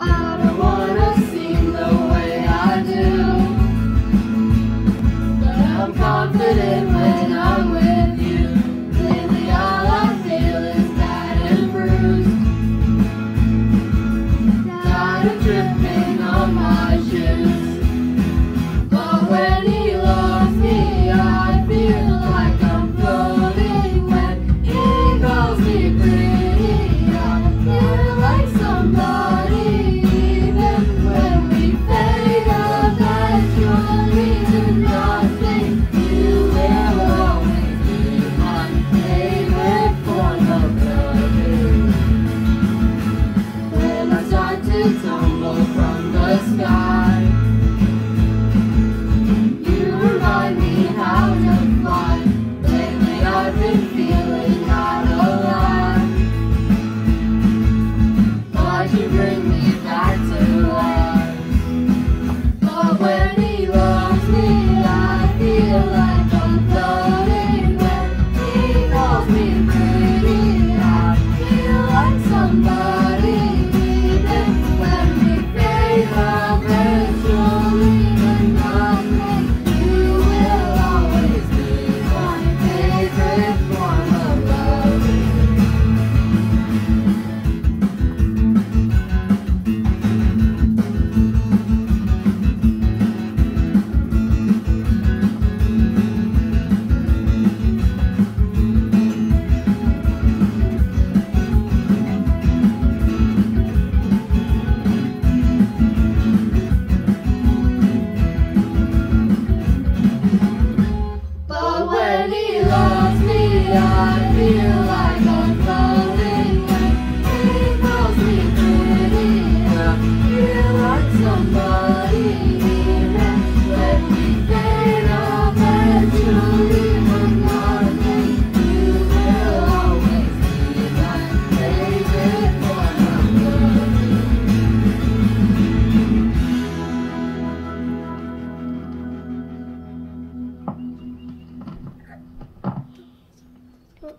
I don't wanna see no. the sky.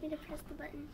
need to press the button.